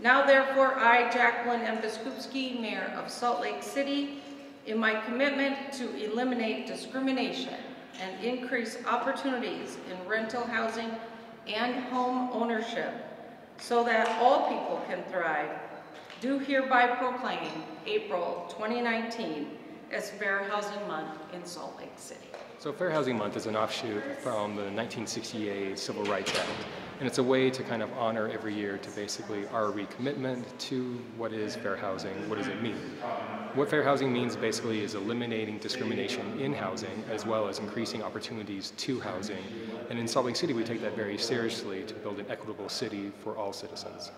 Now therefore, I, Jacqueline M. Biskupski, Mayor of Salt Lake City, in my commitment to eliminate discrimination and increase opportunities in rental housing and home ownership so that all people can thrive, do hereby proclaim April 2019 as Fair Housing Month in Salt Lake City. So Fair Housing Month is an offshoot from the 1968 Civil Rights Act. And it's a way to kind of honor every year to basically our recommitment to what is fair housing, what does it mean. What fair housing means basically is eliminating discrimination in housing as well as increasing opportunities to housing. And in Salt Lake City we take that very seriously to build an equitable city for all citizens.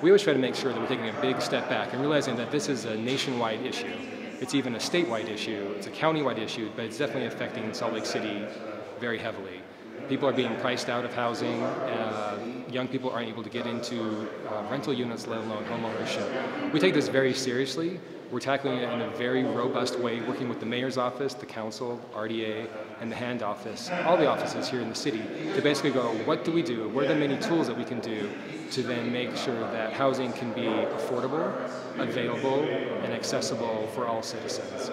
We always try to make sure that we're taking a big step back and realizing that this is a nationwide issue. It's even a statewide issue, it's a countywide issue, but it's definitely affecting Salt Lake City very heavily. People are being priced out of housing. Uh, young people aren't able to get into uh, rental units, let alone homeownership. We take this very seriously. We're tackling it in a very robust way, working with the mayor's office, the council, RDA, and the HAND office, all the offices here in the city, to basically go, what do we do? What are the many tools that we can do to then make sure that housing can be affordable, available, and accessible for all citizens?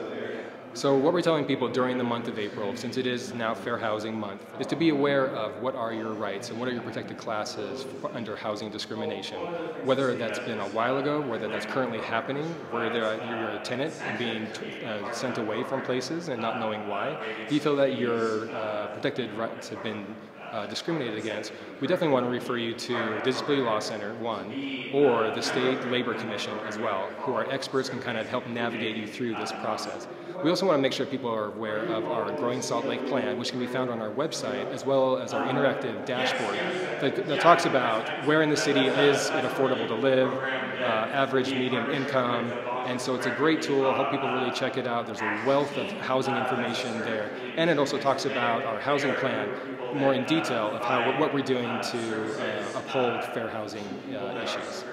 So what we're telling people during the month of April, since it is now Fair Housing Month, is to be aware of what are your rights and what are your protected classes under housing discrimination. Whether that's been a while ago, whether that's currently happening, where you're a tenant and being uh, sent away from places and not knowing why. If you feel that your uh, protected rights have been uh, discriminated against, we definitely want to refer you to Disability Law Center, one, or the State Labor Commission as well, who are experts can kind of help navigate you through this process. We also want to make sure people are aware of our Growing Salt Lake plan, which can be found on our website, as well as our interactive dashboard that, that talks about where in the city is it affordable to live, uh, average medium income, and so it's a great tool. I hope people really check it out. There's a wealth of housing information there. And it also talks about our housing plan more in detail of how what we're doing to uh, uphold fair housing uh, issues.